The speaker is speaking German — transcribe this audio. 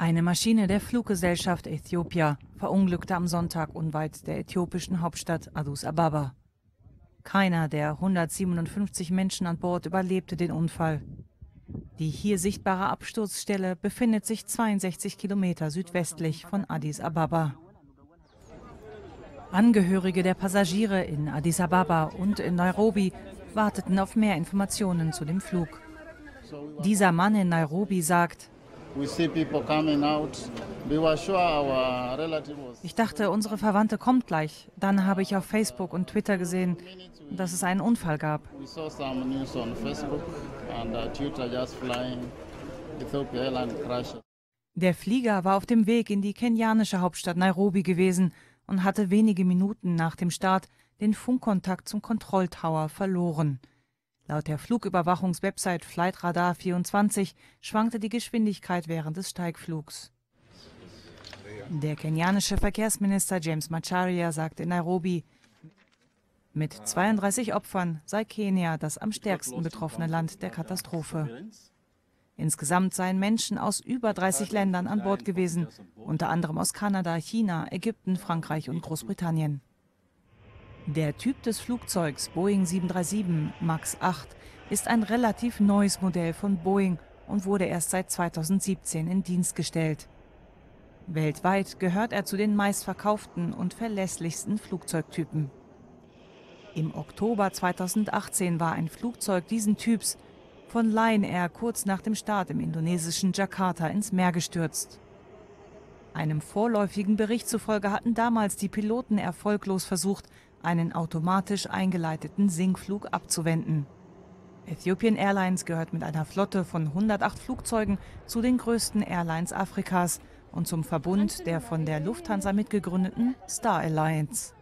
Eine Maschine der Fluggesellschaft Ethiopia verunglückte am Sonntag unweit der äthiopischen Hauptstadt Addis Ababa. Keiner der 157 Menschen an Bord überlebte den Unfall. Die hier sichtbare Absturzstelle befindet sich 62 Kilometer südwestlich von Addis Ababa. Angehörige der Passagiere in Addis Ababa und in Nairobi warteten auf mehr Informationen zu dem Flug. Dieser Mann in Nairobi sagt, ich dachte, unsere Verwandte kommt gleich. Dann habe ich auf Facebook und Twitter gesehen, dass es einen Unfall gab. Der Flieger war auf dem Weg in die kenianische Hauptstadt Nairobi gewesen und hatte wenige Minuten nach dem Start den Funkkontakt zum Kontrolltower verloren. Laut der Flugüberwachungswebsite Flightradar 24 schwankte die Geschwindigkeit während des Steigflugs. Der kenianische Verkehrsminister James Macharia sagte in Nairobi, mit 32 Opfern sei Kenia das am stärksten betroffene Land der Katastrophe. Insgesamt seien Menschen aus über 30 Ländern an Bord gewesen, unter anderem aus Kanada, China, Ägypten, Frankreich und Großbritannien. Der Typ des Flugzeugs Boeing 737 MAX 8 ist ein relativ neues Modell von Boeing und wurde erst seit 2017 in Dienst gestellt. Weltweit gehört er zu den meistverkauften und verlässlichsten Flugzeugtypen. Im Oktober 2018 war ein Flugzeug diesen Typs von Lion Air kurz nach dem Start im indonesischen Jakarta ins Meer gestürzt. Einem vorläufigen Bericht zufolge hatten damals die Piloten erfolglos versucht, einen automatisch eingeleiteten Sinkflug abzuwenden. Ethiopian Airlines gehört mit einer Flotte von 108 Flugzeugen zu den größten Airlines Afrikas und zum Verbund der von der Lufthansa mitgegründeten Star Alliance.